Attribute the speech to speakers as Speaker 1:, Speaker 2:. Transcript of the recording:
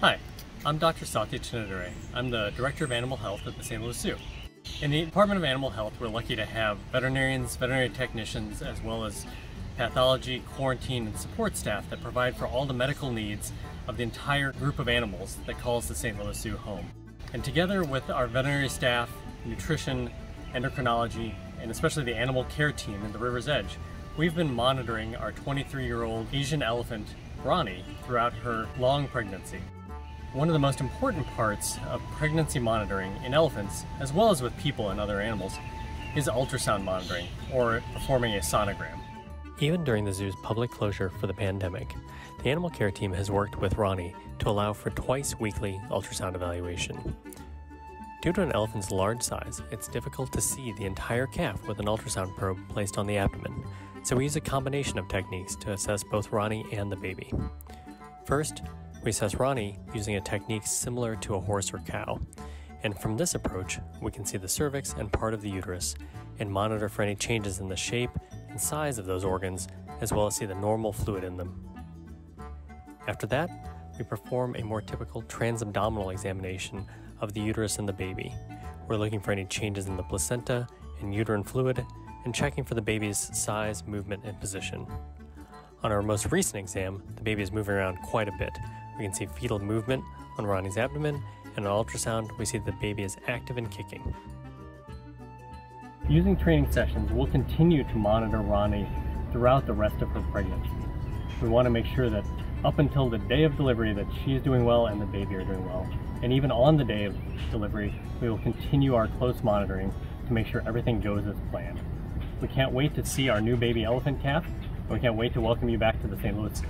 Speaker 1: Hi, I'm Dr. Sathya Chinnadurai. I'm the Director of Animal Health at the St. Louis Zoo. In the Department of Animal Health, we're lucky to have veterinarians, veterinary technicians, as well as pathology, quarantine, and support staff that provide for all the medical needs of the entire group of animals that calls the St. Louis Zoo home. And together with our veterinary staff, nutrition, endocrinology, and especially the animal care team at the River's Edge, we've been monitoring our 23-year-old Asian elephant, Rani, throughout her long pregnancy. One of the most important parts of pregnancy monitoring in elephants, as well as with people and other animals, is ultrasound monitoring, or performing a sonogram.
Speaker 2: Even during the zoo's public closure for the pandemic, the animal care team has worked with Rani to allow for twice weekly ultrasound evaluation. Due to an elephant's large size, it's difficult to see the entire calf with an ultrasound probe placed on the abdomen, so we use a combination of techniques to assess both Rani and the baby. First, we assess Rani using a technique similar to a horse or cow. And from this approach, we can see the cervix and part of the uterus and monitor for any changes in the shape and size of those organs, as well as see the normal fluid in them. After that, we perform a more typical transabdominal examination of the uterus and the baby. We're looking for any changes in the placenta and uterine fluid and checking for the baby's size, movement, and position. On our most recent exam, the baby is moving around quite a bit, we can see fetal movement on Rani's abdomen, and on ultrasound, we see the baby is active and kicking.
Speaker 1: Using training sessions, we'll continue to monitor Rani throughout the rest of her pregnancy. We want to make sure that up until the day of delivery that she is doing well and the baby are doing well. And even on the day of delivery, we will continue our close monitoring to make sure everything goes as planned. We can't wait to see our new baby elephant calf, we can't wait to welcome you back to the St. Louis.